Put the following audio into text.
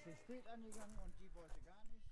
war da zu spät angegangen und die wollte gar nicht.